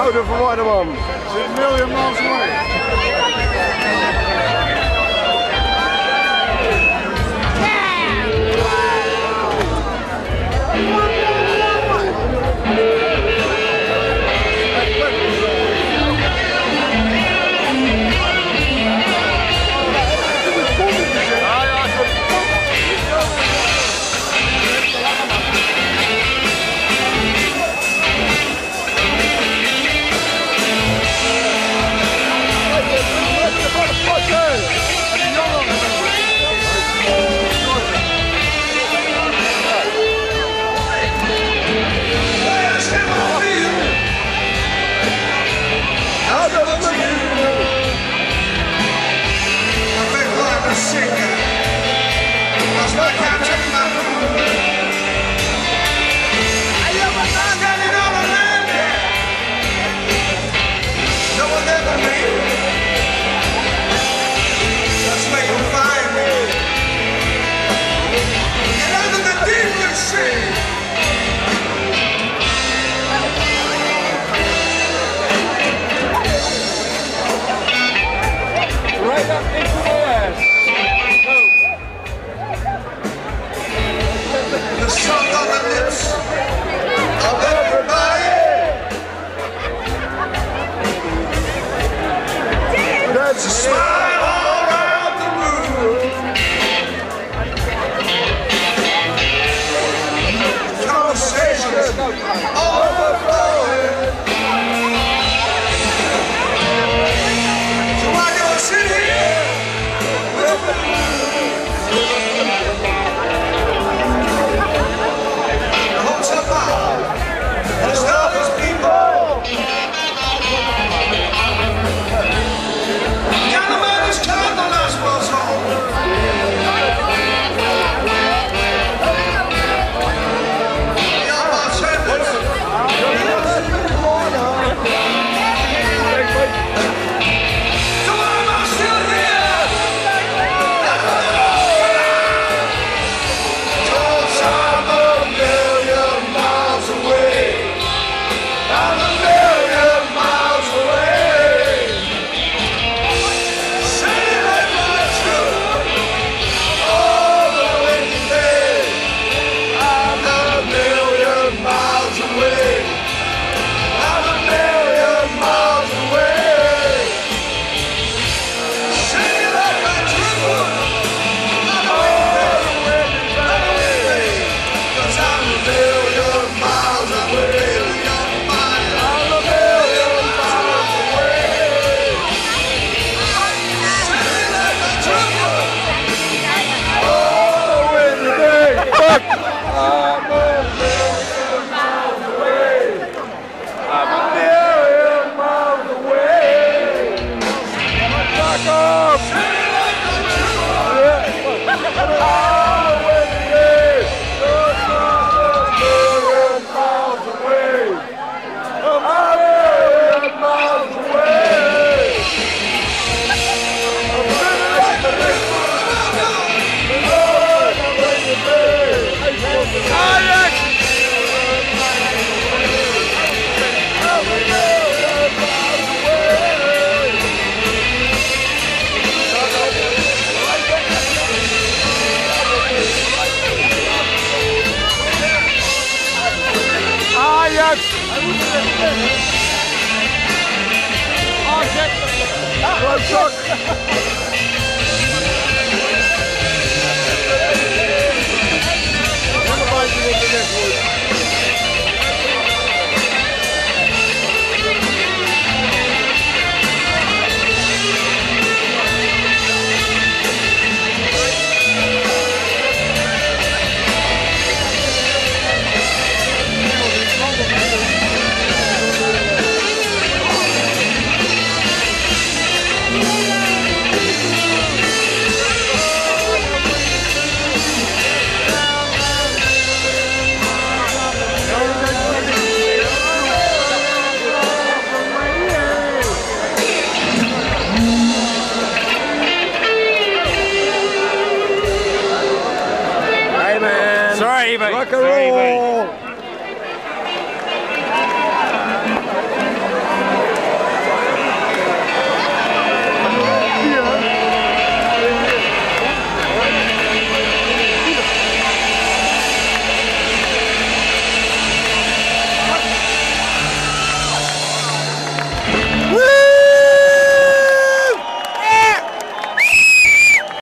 Oude verwarde man. Zit William miles away. Good Oh, Восток!